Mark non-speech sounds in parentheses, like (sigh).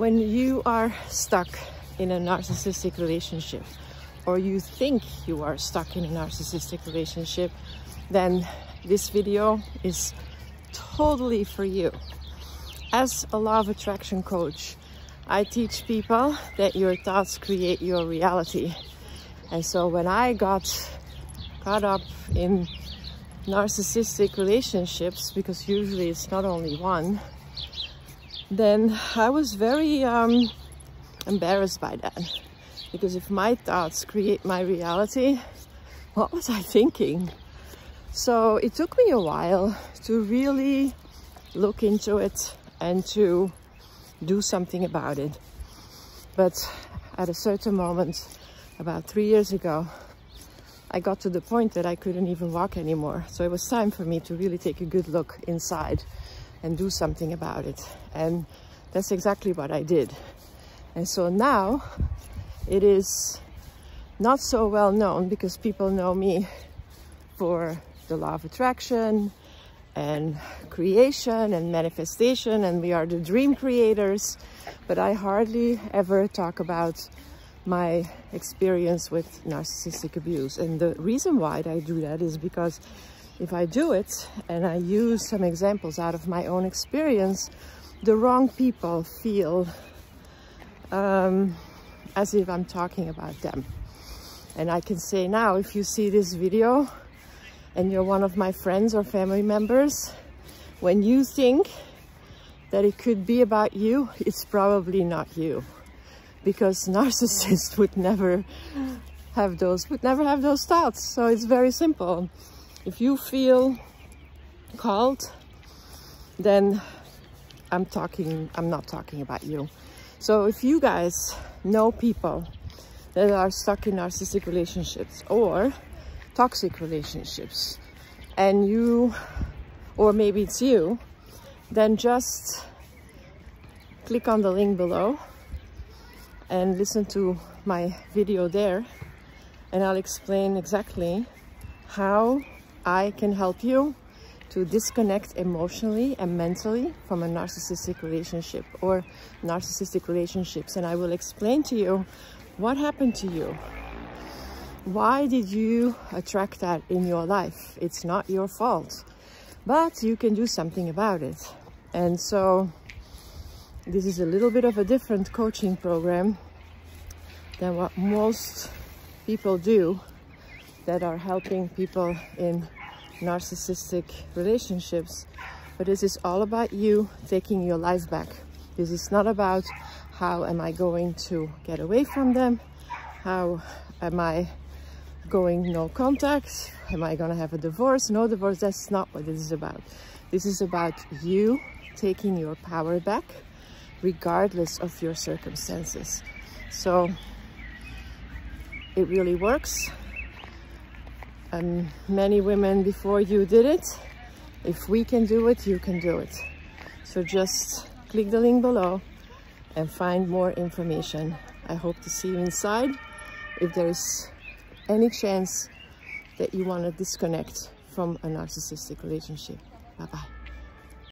when you are stuck in a narcissistic relationship or you think you are stuck in a narcissistic relationship, then this video is totally for you. As a law of attraction coach, I teach people that your thoughts create your reality. And so when I got caught up in narcissistic relationships, because usually it's not only one, then I was very um, embarrassed by that. Because if my thoughts create my reality, what was I thinking? So it took me a while to really look into it and to do something about it. But at a certain moment, about three years ago, I got to the point that I couldn't even walk anymore. So it was time for me to really take a good look inside and do something about it. And that's exactly what I did. And so now it is not so well known because people know me for the law of attraction and creation and manifestation and we are the dream creators but I hardly ever talk about my experience with narcissistic abuse and the reason why I do that is because if I do it and I use some examples out of my own experience, the wrong people feel um, as if I'm talking about them. And I can say now, if you see this video and you're one of my friends or family members, when you think that it could be about you, it's probably not you. Because (laughs) narcissists would never have those, would never have those thoughts. So it's very simple if you feel called, then I'm talking, I'm not talking about you. So if you guys know people that are stuck in narcissistic relationships or toxic relationships and you, or maybe it's you, then just click on the link below and listen to my video there and I'll explain exactly how I can help you to disconnect emotionally and mentally from a narcissistic relationship or narcissistic relationships. And I will explain to you what happened to you. Why did you attract that in your life? It's not your fault, but you can do something about it. And so this is a little bit of a different coaching program than what most people do that are helping people in narcissistic relationships. But this is all about you taking your life back. This is not about how am I going to get away from them? How am I going no contact? Am I going to have a divorce? No divorce. That's not what this is about. This is about you taking your power back regardless of your circumstances. So it really works and many women before you did it. If we can do it, you can do it. So just click the link below and find more information. I hope to see you inside. If there is any chance that you want to disconnect from a narcissistic relationship. Bye-bye.